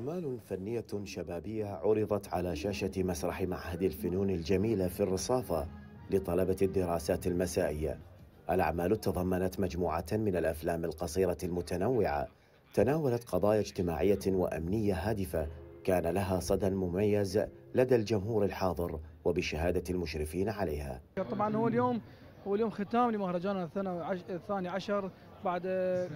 أعمال فنية شبابية عرضت على شاشة مسرح معهد الفنون الجميلة في الرصافة لطلبة الدراسات المسائية. الأعمال تضمنت مجموعة من الأفلام القصيرة المتنوعة تناولت قضايا اجتماعية وأمنية هادفة كان لها صدى مميز لدى الجمهور الحاضر وبشهادة المشرفين عليها. طبعا هو اليوم هو اليوم ختام لمهرجان الثاني عشر بعد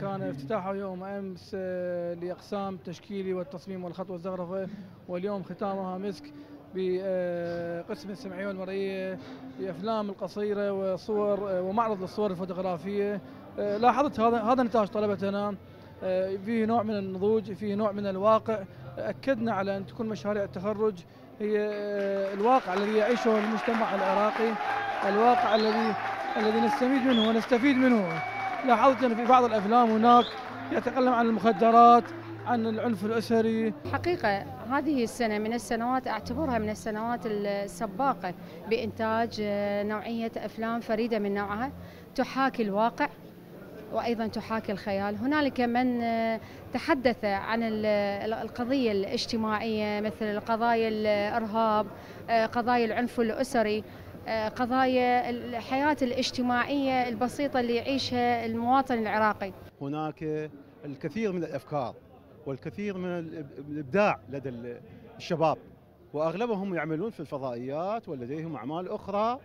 كان افتتاحه يوم أمس آه، لإقسام التشكيلي والتصميم والخط والزخرفه واليوم ختامها مسك بقسم السمعية والمرئية بافلام القصيرة وصور آه، ومعرض للصور الفوتوغرافية. آه، لاحظت هذا هذا نتاج طلبتنا فيه نوع من النضوج فيه نوع من الواقع. أكدنا على أن تكون مشاريع التخرج هي الواقع الذي يعيشه المجتمع العراقي الواقع الذي الذي نستفيد منه ونستفيد منه. لاحظت في بعض الأفلام هناك يتكلم عن المخدرات عن العنف الأسري. حقيقة هذه السنة من السنوات أعتبرها من السنوات السباقة بإنتاج نوعية أفلام فريدة من نوعها. تحاكي الواقع وأيضا تحاكي الخيال، هنالك من تحدث عن القضية الاجتماعية مثل قضايا الإرهاب، قضايا العنف الأسري، قضايا الحياة الاجتماعية البسيطة اللي يعيشها المواطن العراقي. هناك الكثير من الأفكار والكثير من الإبداع لدى الشباب وأغلبهم يعملون في الفضائيات ولديهم أعمال أخرى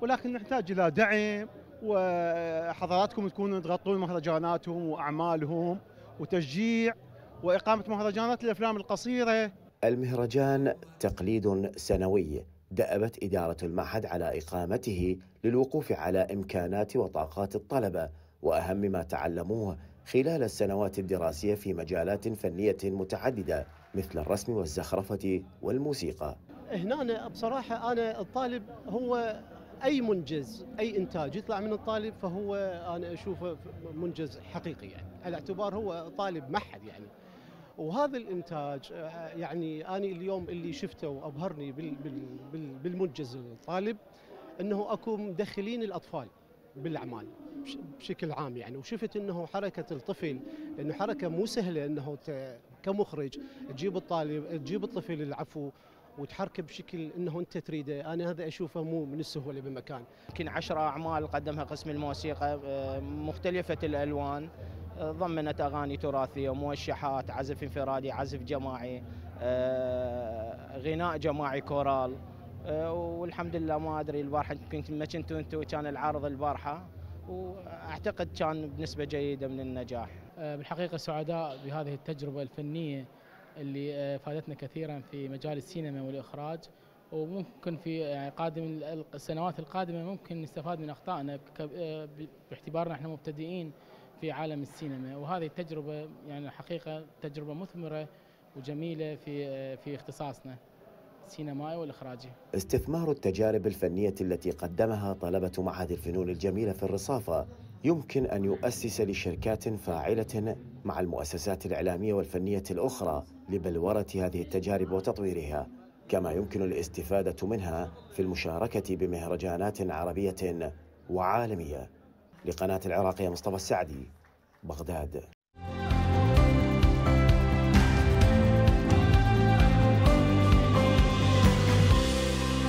ولكن نحتاج إلى دعم وحضراتكم تكونوا تغطون مهرجاناتهم وأعمالهم وتشجيع وإقامة مهرجانات الأفلام القصيرة. المهرجان تقليد سنوي. دأبت إدارة المعهد على إقامته للوقوف على إمكانات وطاقات الطلبة وأهم ما تعلموه خلال السنوات الدراسية في مجالات فنية متعددة مثل الرسم والزخرفة والموسيقى. هنا بصراحة أنا الطالب هو أي منجز أي إنتاج يطلع من الطالب فهو أنا أشوفه منجز حقيقي يعني. على اعتبار هو طالب معهد يعني. وهذا الإنتاج آه، يعني أنا اليوم اللي شفته وأبهرني بالمنجز الطالب إنه أكو مدخلين الأطفال بالأعمال بشكل عام يعني. وشفت إنه حركة الطفل إنه حركة مو سهلة إنه كمخرج تجيب الطالب تجيب الطفل العفو وتحركه بشكل إنه أنت تريده، أنا هذا أشوفه مو من السهولة بمكان. يمكن 10 أعمال قدمها قسم الموسيقى آه، مختلفة الألوان. ضمنت أغاني تراثية موشحات عزف انفرادي عزف جماعي آه، غناء جماعي كورال آه، والحمد لله ما أدري البارحة كنت ما كنتوا أنتم كان العرض البارحة وأعتقد كان بنسبة جيدة من النجاح. آه، بالحقيقة سعداء بهذه التجربة الفنية اللي فادتنا كثيرا في مجال السينما والإخراج وممكن في قادم السنوات القادمة ممكن نستفاد من أخطائنا باعتبارنا إحنا مبتدئين في عالم السينما وهذه التجربة يعني الحقيقة تجربة مثمرة وجميلة في في اختصاصنا السينمائي والإخراجي. استثمار التجارب الفنية التي قدمها طلبة معهد الفنون الجميلة في الرصافة يمكن أن يؤسس لشركات فاعلة مع المؤسسات الإعلامية والفنية الأخرى لبلورة هذه التجارب وتطويرها كما يمكن الاستفادة منها في المشاركة بمهرجانات عربية وعالمية. لقناة العراقية مصطفى السعدي بغداد.